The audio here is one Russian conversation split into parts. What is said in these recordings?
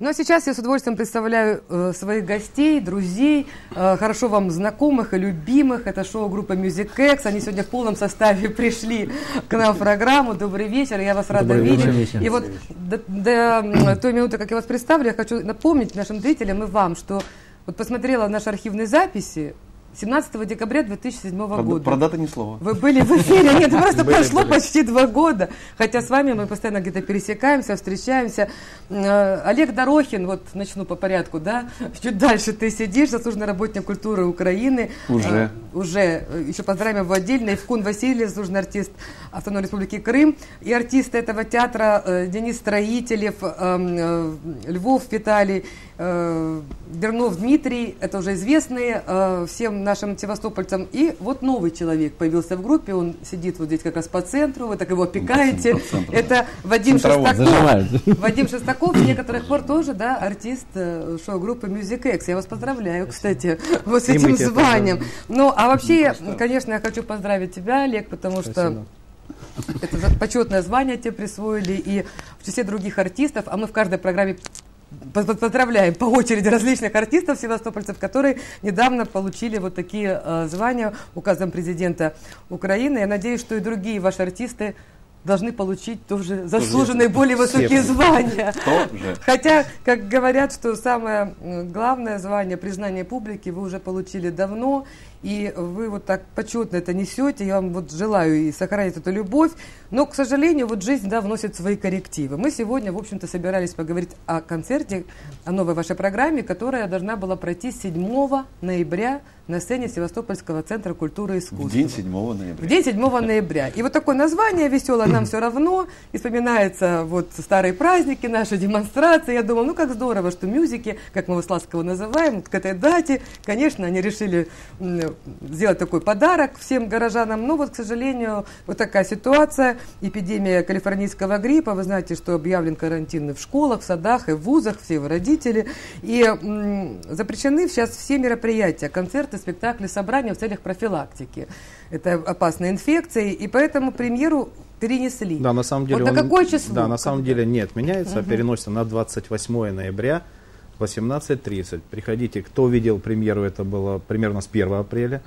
Ну а сейчас я с удовольствием представляю э, своих гостей, друзей, э, хорошо вам знакомых и любимых. Это шоу группы Music X. Они сегодня в полном составе пришли к нам в программу. Добрый вечер, я вас рада Добрый видеть. вечер. И вот до, до той минуты, как я вас представлю, я хочу напомнить нашим зрителям и вам, что вот посмотрела наши архивные записи 17 декабря 2007 Про, года. про даты ни слова. Вы были в эфире, нет, просто прошло почти два года. Хотя с вами мы постоянно где-то пересекаемся, встречаемся. Э, Олег Дорохин, вот начну по порядку, да, чуть дальше ты сидишь, заслуженный работник культуры Украины. Уже. Э, Уже. Еще поздравим его отдельно. Ивкун Васильев, заслуженный артист Автономной Республики Крым. И артисты этого театра э, Денис Строителев, э, э, Львов Виталий, Дернов Дмитрий, это уже известные всем нашим севастопольцам. И вот новый человек появился в группе, он сидит вот здесь как раз по центру, вы так его опекаете. по центру. Это Вадим. Шестаков. Вадим Шестаков, с некоторых пор тоже, да, артист э, шоу-группы Music X. Я вас поздравляю, кстати, вот с этим званием. Ну, а вообще, конечно, я хочу поздравить тебя, Олег, потому что это почетное звание тебе присвоили и в числе других артистов, а мы в каждой программе поздравляем по очереди различных артистов севастопольцев, которые недавно получили вот такие э, звания указом президента Украины. Я надеюсь, что и другие ваши артисты должны получить тоже заслуженные более высокие Все. звания. Тоже. Хотя, как говорят, что самое главное звание, признание публики вы уже получили давно, и вы вот так почетно это несете. Я вам вот желаю и сохранить эту любовь. Но, к сожалению, вот жизнь да, вносит свои коррективы. Мы сегодня, в общем-то, собирались поговорить о концерте, о новой вашей программе, которая должна была пройти 7 ноября на сцене Севастопольского центра культуры и искусства. В день 7 В ноября. день 7 ноября. И вот такое название веселое нам все равно. И вспоминается вот старые праздники, наши демонстрации. Я думаю, ну как здорово, что мюзики, как мы ласково называем, к этой дате, конечно, они решили сделать такой подарок всем горожанам. Но вот, к сожалению, вот такая ситуация. Эпидемия калифорнийского гриппа. Вы знаете, что объявлен карантин в школах, в садах, и в вузах, все его родители. И запрещены сейчас все мероприятия, концерты, спектакли, собрания в целях профилактики. Это опасные инфекции, и поэтому премьеру перенесли. Да, на самом деле Вот на он- какое число? Да, на самом деле не отменяется, а переносится на 28 ноября 18.30. Приходите, кто видел премьеру, это было примерно с 1 апреля.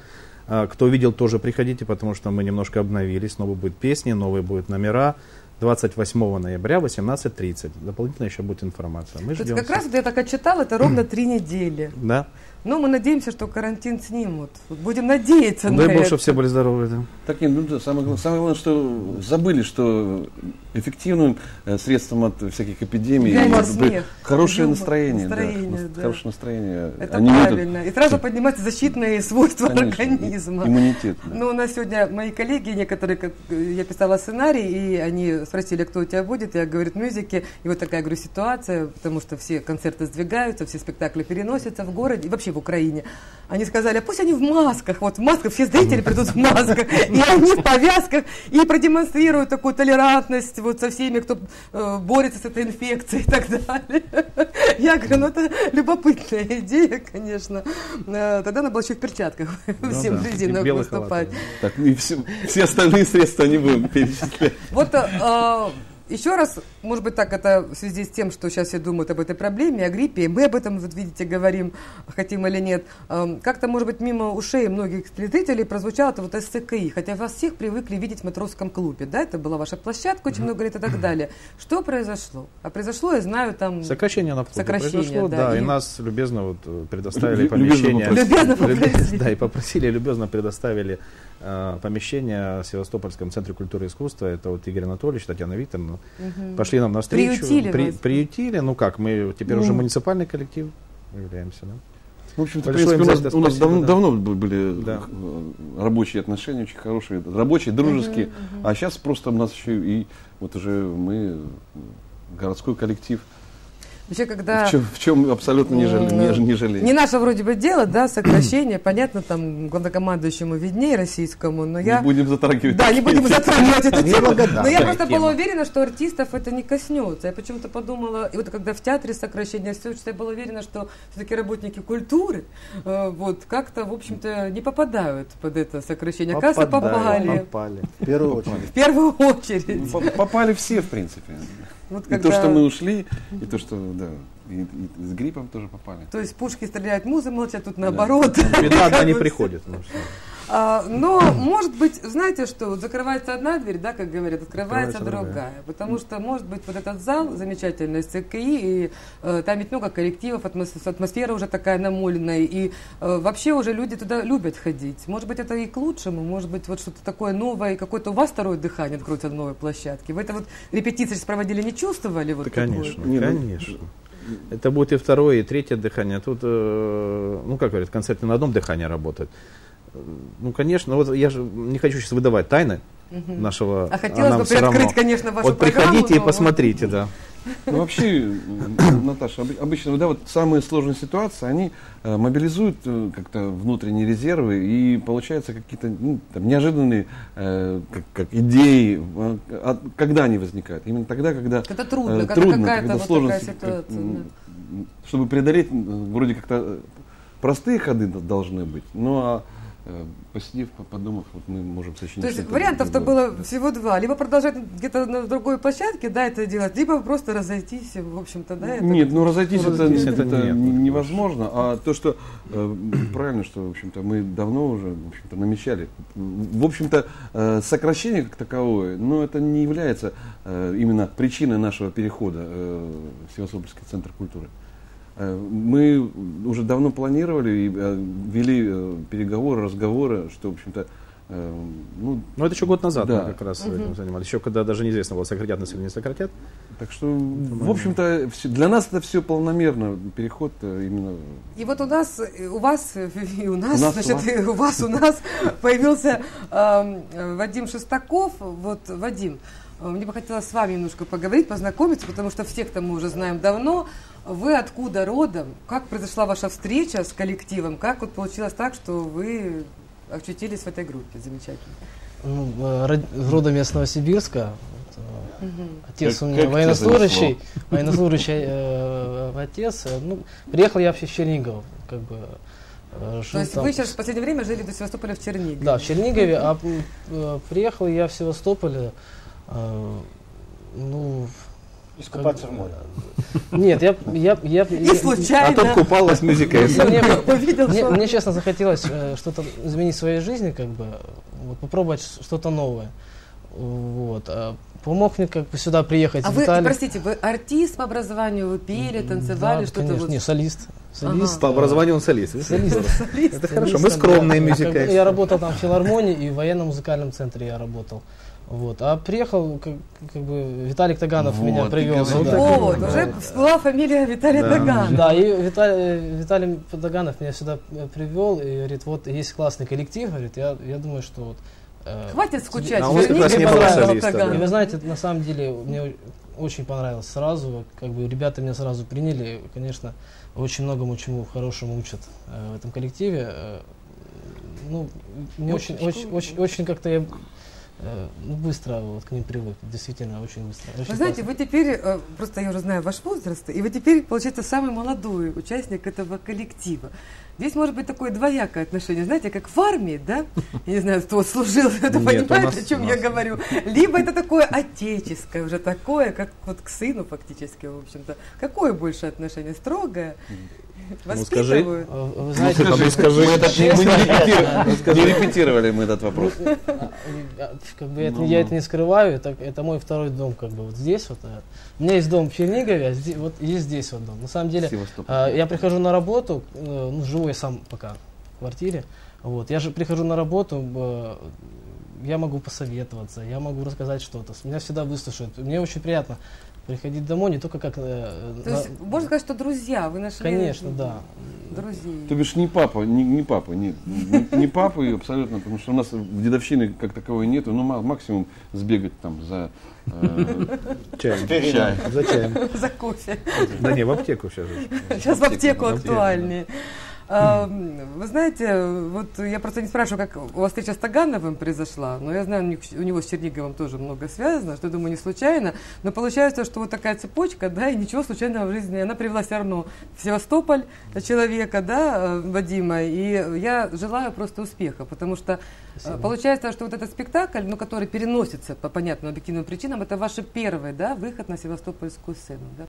А, Кто видел, тоже приходите, потому что мы немножко обновились. Новые будут песни, новые будут номера. 28 ноября 18.30. Дополнительно еще будет информация. Мы ждем. как раз вот я так отчитал, это ровно три недели. Да. Но мы надеемся, что карантин снимут. Будем надеяться на Дай бог, это. чтобы все были здоровы. да. Так ну да, самое, главное, самое главное, что забыли, что эффективным э, средством от всяких эпидемий может быть смех, хорошее юмор, настроение. да, настроение, нас- да. Хорошее настроение. Это Они правильно. И сразу поднимаются защитные свойства Конечно, организма. Иммунитет. да. Ну, у нас сегодня мои коллеги, некоторые, как я писала сценарий, и они спросили, кто у тебя будет, я говорю, в мюзике, и вот такая, говорю, ситуация, потому что все концерты сдвигаются, все спектакли переносятся в городе, и вообще в Украине. Они сказали, а пусть они в масках, вот в масках, все зрители придут в масках, и они в повязках, и продемонстрируют такую толерантность вот со всеми, кто э, борется с этой инфекцией и так далее. Я говорю, ну это любопытная идея, конечно. Э, Тогда надо было еще в перчатках всем да, резиновых выступать. Так, и все, все остальные средства не будем перечислять. Вот э, еще раз, может быть, так это в связи с тем, что сейчас все думают об этой проблеме, о гриппе, и мы об этом, вот видите, говорим, хотим или нет. Э, Как-то, может быть, мимо ушей многих зрителей прозвучало это вот СЦКИ, хотя вас всех привыкли видеть в матросском клубе, да, это была ваша площадка очень много лет и так далее. Что произошло? А произошло, я знаю, там... Сокращение на входе Сокращение, произошло, да, да, и- и нас любезно вот э, предоставили помещение. Любезно Любез- попросили. Да, и попросили, любезно предоставили э, помещение в Севастопольском центре культуры и искусства. Это вот Игорь Анатольевич, Татьяна Викторовна. Пошли нам навстречу. Приютили При- вас. приютили, ну как, мы теперь Ну. уже муниципальный коллектив являемся, да? В общем-то, в принципе, у нас, это у нас спасибо, дав- да. давно были Да. э, рабочие отношения, очень хорошие, рабочие, дружеские. А сейчас просто у нас еще и вот уже мы городской коллектив. Вообще, когда... В, чем, в чем абсолютно не, жале- не, не жалеем. Не наше вроде бы дело, да, сокращение, понятно, там главнокомандующему видней российскому, но я... Не будем затрагивать. Да, не будем затрагивать эту тему. благодарна Но я просто была уверена, что артистов это не коснется. Я почему-то подумала, и вот когда в театре сокращение, все, что я была уверена, что все-таки работники культуры э, вот как-то, в общем-то, не попадают под это сокращение. Оказывается, попали. попали. В первую очередь. В первую очередь. Попали все, в принципе. Вот И то, что мы ушли, и то, что, да, и, и с гриппом тоже попали. То есть пушки стреляют, музы молчат, тут наоборот. Беда одна Как не приходит. ну. А, но, может быть, знаете что, вот закрывается одна дверь, да, как говорят, открывается Открывается другая. другая. Потому что, может быть, вот этот зал замечательный, с ЦКИ, и э, там ведь много коллективов, атмос- атмосфера уже такая намоленная, и э, вообще уже люди туда любят ходить. Может быть, это и к лучшему, может быть, вот что-то такое новое, и какое-то у вас второе дыхание откроется на новой площадке. Вы это вот репетиции же проводили, не чувствовали? Вот Да, такое? конечно, Не, ну, конечно. Это будет и второе, и третье дыхание. Тут, э, ну, как говорят, концерты на одном дыхании работают. Э, Ну, конечно, вот я же не хочу сейчас выдавать тайны нашего. А хотелось нам бы приоткрыть, равно. конечно, вашу Вот приходите и но- посмотрите, да. Ну, вообще, м, Наташа, обы- обычно, да, вот самые сложные ситуации, они э, мобилизуют э, как-то внутренние резервы, и получаются какие-то ну, там, неожиданные э, как, как идеи. э, а когда они возникают? Именно тогда, когда Когда трудно, э, когда какая-то когда вот сложности, такая как, ситуация, м, Чтобы преодолеть, вроде как-то э, простые ходы должны быть, ну а э, посидев, по- подумав, вот мы можем сочинить То есть вариантов-то было всего два. Либо продолжать где-то на другой площадке, да, это делать, либо просто разойтись, в общем-то, да. это- Нет, ну разойтись Ну, это, разойтись это это нет, не- невозможно. А то, что э, правильно, что в общем-то мы давно уже в общем-то намечали. В общем-то э, сокращение как таковое, но это не является э, именно причиной нашего перехода э, в Севастопольский центр культуры. Э, Мы уже давно планировали и э, вели э, переговоры, разговоры, что в общем-то ну, Ну, это еще год назад Да. мы как раз этим занимались. Еще когда даже неизвестно было, сократят нас или не сократят. так что, в общем-то, для нас это все полномерно, переход именно И вот у нас, у вас и у нас, У нас, у значит, вас. и у вас, у нас появился э, Вадим Шестаков. Вот, Вадим, мне бы хотелось с вами немножко поговорить, познакомиться, потому что всех-то мы уже знаем давно. Вы откуда родом? Как произошла ваша встреча с коллективом? Как вот получилось так, что вы очутились в этой группе? Замечательно. Ну, э, род- родом я с Новосибирска. Вот, Мгм. Отец Как- у как меня тебя военнослужащий. Военнослужащий э, отец. Э, Ну, приехал я вообще в Чернигов. Как бы, э, То жил есть там. вы сейчас в последнее время жили до Севастополя в Чернигове? Да, в Чернигове, а э, приехал я в Севастополе. э, ну, Искупаться в море. нет, я, я, я, И я- А случайно тут купалась мюзика. мне, увидел, мне, мне, честно захотелось э, что-то изменить в своей жизни, как бы, вот, попробовать что-то новое. Вот. а помог мне как бы сюда приехать А вы, простите, вы артист по образованию, вы пели, танцевали, Да, что-то конечно. вот? Не, солист. Солист. По образованию он солист. видите? Солист. Это хорошо. Мы скромные бы мюзиканты. Я работал там в филармонии и в военном музыкальном центре я работал. Вот. А приехал, как, как бы, Виталик Таганов Вот, меня привел Вот, Да. уже всплыла фамилия Виталия Да. Тагана. Да, и Виталий, Виталий Таганов меня сюда э, привел и говорит, вот есть классный коллектив, говорит, я, я думаю, что вот... э, Хватит скучать, А верните Виталия. Тагана. И вы знаете, на самом деле мне очень понравилось сразу, как бы ребята меня сразу приняли, конечно, очень многому чему хорошему учат э, в этом коллективе. Э, ну, мне очень, очень, очень, очень как-то я э, ну, быстро вот к ним привык, действительно, очень быстро. Очень Вы знаете, классно. вы теперь, э, просто я уже знаю ваш возраст, и вы теперь, получается, самый молодой участник этого коллектива. Здесь может быть такое двоякое отношение, знаете, как в армии, да? Я не знаю, кто служил, у понимает, нас- о чем я говорю. Либо это такое отеческое, уже такое, как вот к сыну фактически, в общем-то. Какое больше отношение? Строгое? Ну, скажи. Воспитывают? Э, Вы Ну, знаете, а скажи. Мы, это, мы не, репетировали, не репетировали мы этот вопрос. а, как бы это, Ну, я ну. это не скрываю, это, это мой второй дом, как бы вот здесь вот. э. У меня есть дом в Чернигове, а здесь, вот есть здесь вот дом. На самом деле. А, Я прихожу на работу, э, ну, живу я сам пока в квартире. Вот. Я же прихожу на работу, я могу посоветоваться, я могу рассказать что-то. Меня всегда выслушают. Мне очень приятно приходить домой, не только как... э, То на- есть, можно сказать, что друзья, вы нашли Конечно, да. друзей. То бишь не папа, не, не папа, не, не, не папа и абсолютно, потому что у нас в дедовщины как таковой нету, ну ма- максимум сбегать там за э, Чаем. чай. За чаем. За кофе. Да не, в аптеку сейчас. Сейчас в аптеку В аптеку. актуальнее. А, Вы знаете, вот я просто не спрашиваю, как у вас встреча с Тагановым произошла, но я знаю, у них- у него с Черниговым тоже много связано, что, думаю, не случайно. Но получается, что вот такая цепочка, да, и ничего случайного в жизни, она привела все равно в Севастополь человека, да, э, Вадима, и я желаю просто успеха, потому что э, Спасибо. получается, что вот этот спектакль, ну, который переносится по понятным объективным причинам, это ваш первый, да, выход на севастопольскую сцену, да?